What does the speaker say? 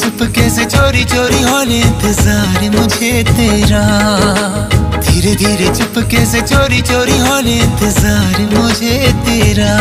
चोरी चोरी हौले इंतज़ार मुझे तेरा? धीरे धीरे चुपके से चोरी चोरी हौले इंतज़ार मुझे तेरा?